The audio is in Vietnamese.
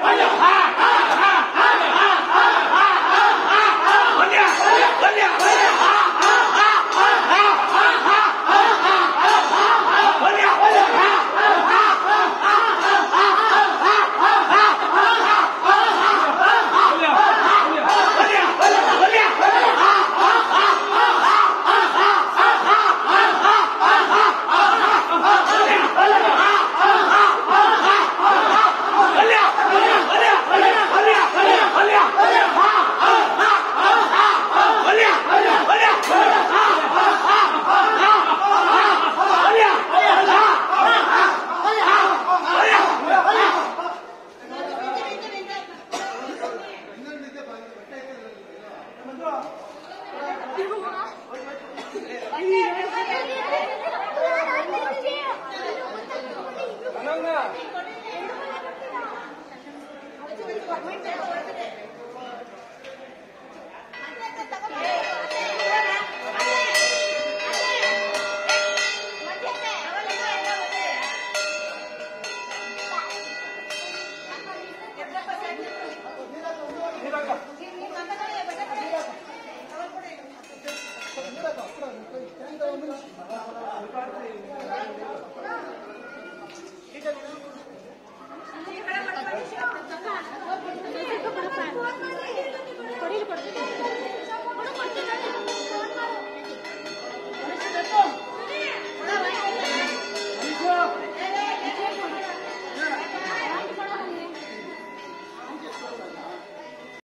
我有孩 Thank you. అప్పుడు ముప్పై ఐదు నిమిషం